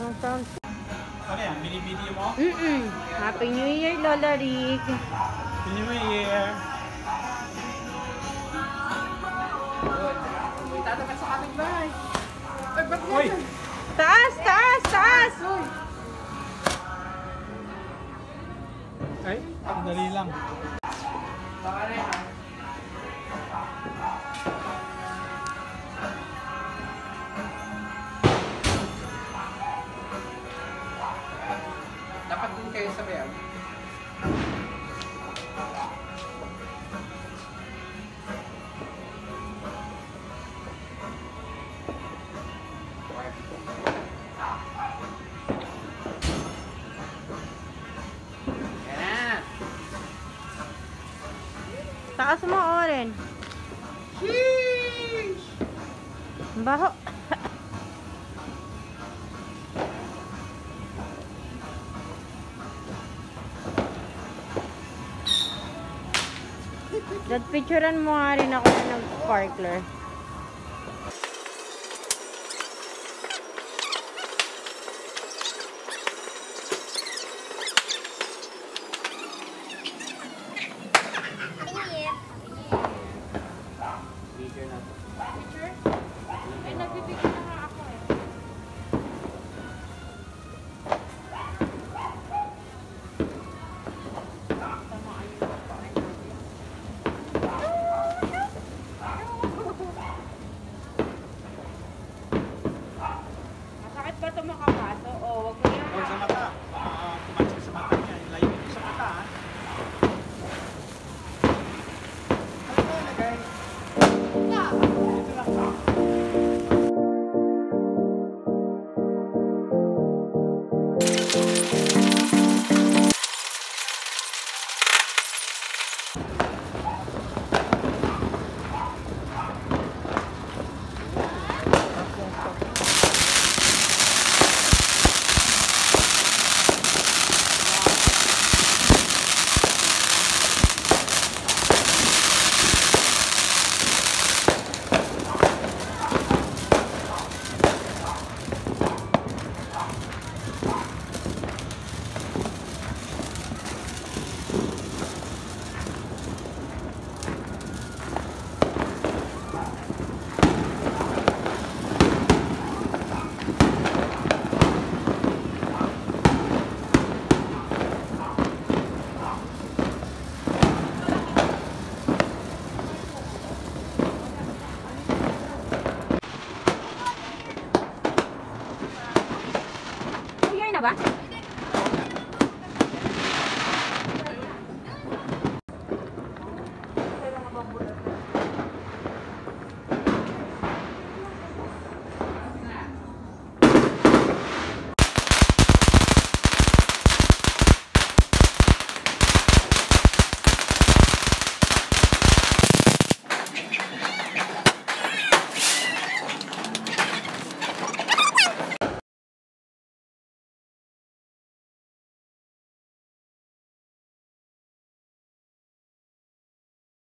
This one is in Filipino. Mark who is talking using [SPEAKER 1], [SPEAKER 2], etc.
[SPEAKER 1] Anong sound?
[SPEAKER 2] Ano yan? Binibideo mo?
[SPEAKER 1] Mm-mm. Happy New Year, Lola Rick. Happy
[SPEAKER 2] New Year.
[SPEAKER 3] Tatapat sa kapit bahay. Ay, ba't Uy!
[SPEAKER 1] Taas, taas, taas! Uy!
[SPEAKER 2] Ay, ang dali lang. Baka
[SPEAKER 3] ha? Ah. Kayo sa na.
[SPEAKER 1] Taas mo, Oren.
[SPEAKER 3] Sheesh!
[SPEAKER 1] Baho. Dad, picturean mo nga rin ako na nag-sparkler. ito makapasok. O, oh, wag mo yan. O, sa
[SPEAKER 2] mata.
[SPEAKER 1] Apa.